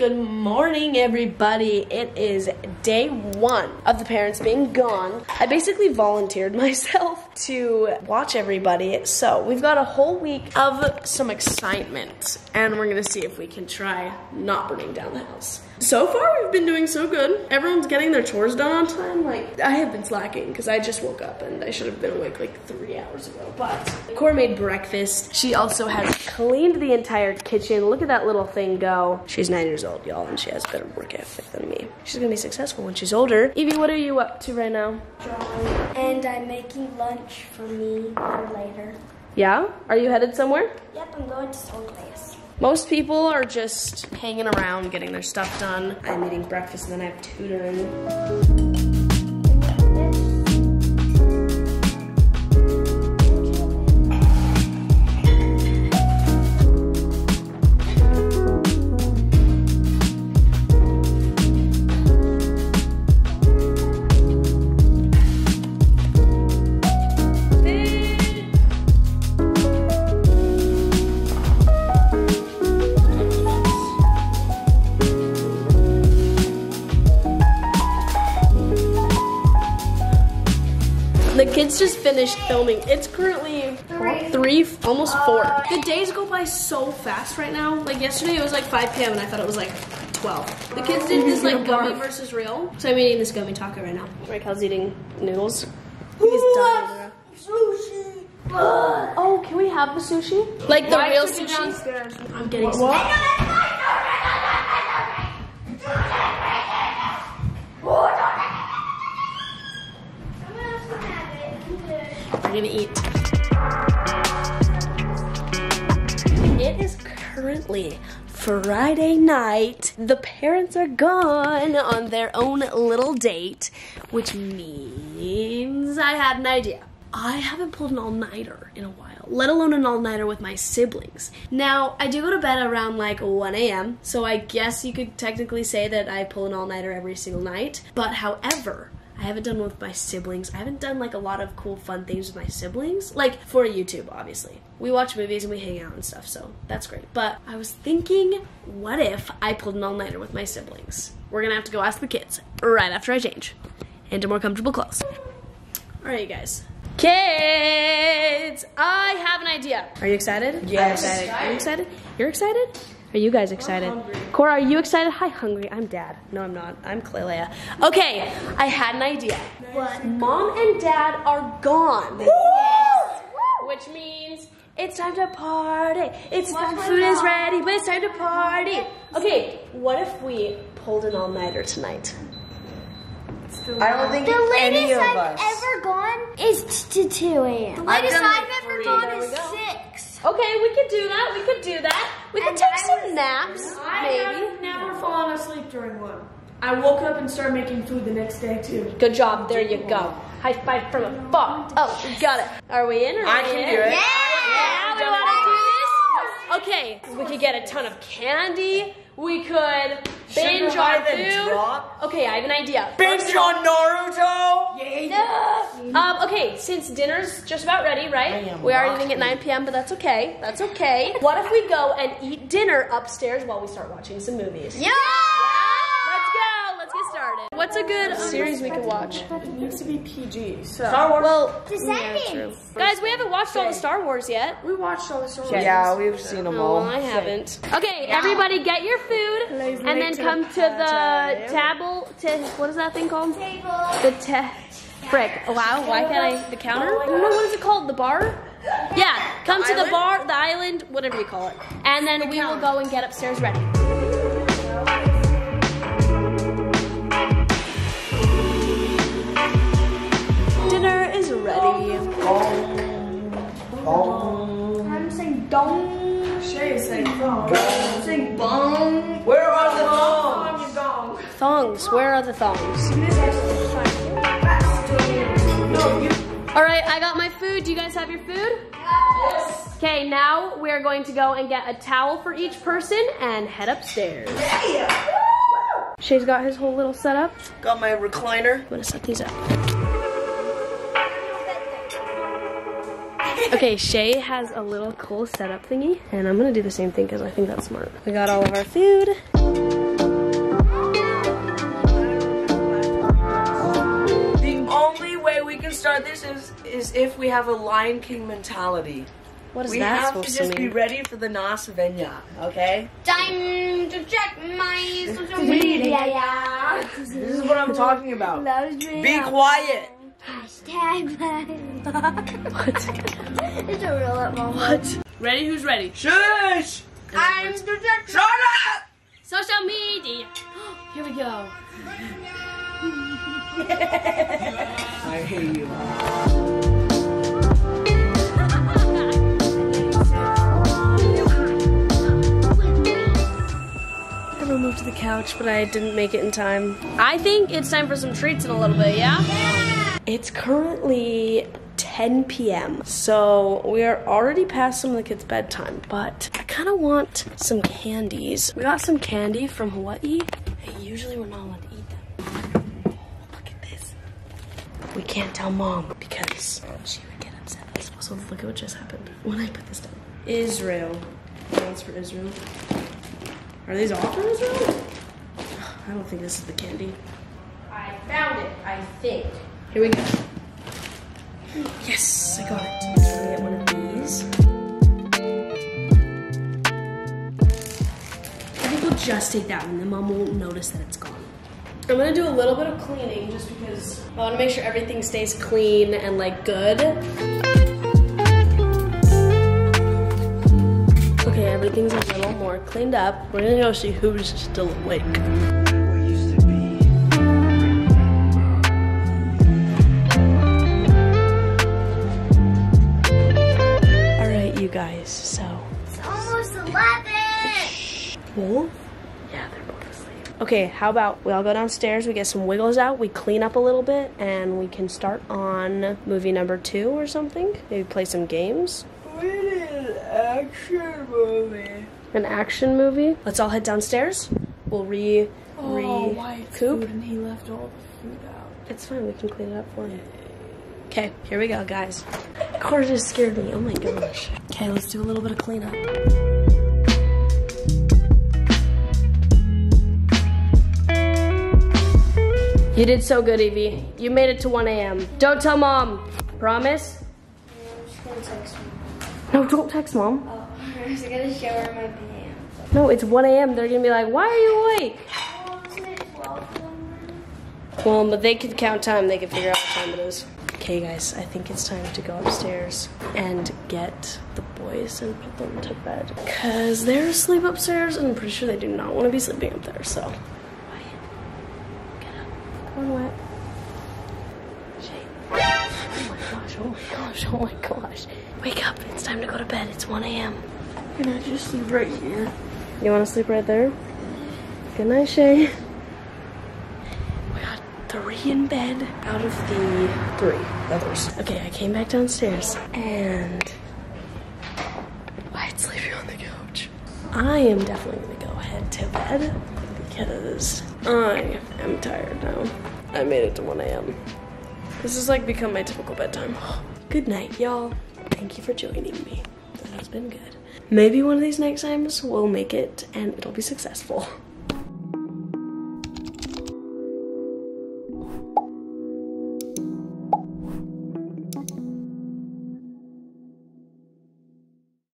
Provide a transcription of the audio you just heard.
Good morning, everybody. It is day one of the parents being gone. I basically volunteered myself to watch everybody. So we've got a whole week of some excitement, and we're gonna see if we can try not burning down the house. So far, we've been doing so good. Everyone's getting their chores done on time. Like, I have been slacking because I just woke up and I should have been awake like three hours ago. But Cora made breakfast. She also has cleaned the entire kitchen. Look at that little thing go. She's nine years old, y'all, and she has better work ethic than me. She's gonna be successful when she's older. Evie, what are you up to right now? drawing, and I'm making lunch for me for later. Yeah? Are you headed somewhere? Yep, I'm going to school class. Most people are just hanging around, getting their stuff done. I'm eating breakfast and then I have tutoring. Kids just finished filming. It's currently three, almost four. The days go by so fast right now. Like yesterday, it was like 5 p.m. and I thought it was like 12. The kids did this like gummy versus real. So I'm eating this gummy taco right now. Rykel's eating noodles. He's done. Sushi. Oh, can we have the sushi? Like the real sushi? I'm getting some. Currently Friday night. The parents are gone on their own little date, which means I had an idea. I haven't pulled an all nighter in a while, let alone an all nighter with my siblings. Now, I do go to bed around like 1 a.m., so I guess you could technically say that I pull an all nighter every single night. But however, I haven't done one with my siblings. I haven't done like a lot of cool, fun things with my siblings. Like for YouTube, obviously. We watch movies and we hang out and stuff, so that's great. But I was thinking, what if I pulled an all nighter with my siblings? We're gonna have to go ask the kids right after I change into more comfortable clothes. Alright, you guys. Kids, I have an idea. Are you excited? Yes. I'm excited. Are you excited? You're excited? Are you guys excited? Cora, are you excited? Hi, hungry. I'm dad. No, I'm not. I'm Klailea. Okay, I had an idea. What? Mom and dad are gone. Which means it's time to party. It's time food is ready, but it's time to party. Okay, what if we pulled an all-nighter tonight? I don't think The any latest of I've us. ever gone is to 2 a.m. The I've latest I've ever three. gone There is we go. 6. Okay, we could do that. We could do that. We could And take some was- naps, I maybe. have never fallen asleep during one. I woke up and started making food the next day too. Good job. There you go. High five from afar. Oh, we got it. Are we in? Or I we can in? do it. Yeah, we want to do this. Okay, we could get a ton of candy. We could binge on food. drop. Okay, I have an idea. Binge on Naruto. Um, okay, since dinner's just about ready, right? am We are eating at 9 p.m., but that's okay. That's okay. What if we go and eat dinner upstairs while we start watching some movies? Yeah! Let's go. Let's get started. What's a good um, series we could watch? It needs to be PG. So Star Wars. Well, Descendants. guys, we haven't watched all the Star Wars yet. we watched all the Star Wars. yeah, we've seen them No, all. I haven't. Okay, everybody get your food and then come to the table. To, what is that thing called? Table. The te- frick. Oh, wow, why can't I? The counter? No, what is it called? The bar? Yeah, come to the bar, the island, whatever you call it. And then we will go and get upstairs ready. Ready. I'm saying dong. Shay is saying thong. saying bong. Where are the thongs? Bong dong. Thongs, where are the thongs? All right, I got my food. Do you guys have your food? Yes. Okay, now we're going to go and get a towel for each person and head upstairs. Shay's got his whole little setup. Got my recliner. I'm gonna set these up. Okay, Shay has a little cool setup thingy, and I'm gonna do the same thing because I think that's smart. We got all of our food. The only way we can start this is is if we have a Lion King mentality. What is we that supposed to mean? We have to just be ready for the Nas Venya, okay? Time to check my social media. this is what I'm talking about. Be quiet. Hashtag What? It's a real up moment. What? Ready? Who's ready? Shush! Time to check. Shut up! Social media. Here we go. I hate you. I moved to the couch, but I didn't make it in time. I think it's time for some treats in a little bit, yeah? It's currently 10 p.m., so we are already past some of the kids' bedtime, but I kind of want some candies. We got some candy from Hawaii, usually we're not allowed to eat them. Look at this. We can't tell mom because she would get upset. So look at what just happened when I put this down. Israel. That's for Israel. Are these all from Israel? I don't think this is the candy. I found it, I think. Here we go. Yes, I got it. We get one of these. I think we'll just take that one, then mom won't notice that it's gone. I'm gonna do a little bit of cleaning just because I wanna make sure everything stays clean and like good. Okay, everything's a little more cleaned up. We're gonna go see who's still awake. Guys. So, It's almost 11. well, yeah, they're both asleep. Okay, how about we all go downstairs, we get some wiggles out, we clean up a little bit, and we can start on movie number two or something. Maybe play some games. We need an action movie. An action movie. Let's all head downstairs. We'll re Oh, re coop. and he left all the food out. It's fine. We can clean it up for him. Okay, here we go, guys. Cora just scared me. Oh my gosh. Okay, let's do a little bit of cleanup. You did so good, Evie. You made it to 1 a.m. Don't tell mom. Promise? I'm just gonna text me. No, don't text mom. Oh, I'm just gonna show her my pants. No, it's 1 a.m. They're gonna be like, why are you awake? Oh, isn't it 12 Well, but they can count time. They can figure out what time it is. Okay, guys, I think it's time to go upstairs and get the boys and put them to bed. Because they're asleep upstairs, and I'm pretty sure they do not want to be sleeping up there, so. Get up. Oh my gosh, oh my gosh, oh my gosh. Wake up, it's time to go to bed. It's 1 a.m. Can I just sleep right here? You want to sleep right there? Good night, Shay. Three in bed out of the three others. Okay, I came back downstairs and Wyatt's sleeping on the couch. I am definitely gonna go head to bed because I am tired now. I made it to 1 a.m. This has like become my typical bedtime. Good night, y'all. Thank you for joining me. That has been good. Maybe one of these next times we'll make it and it'll be successful.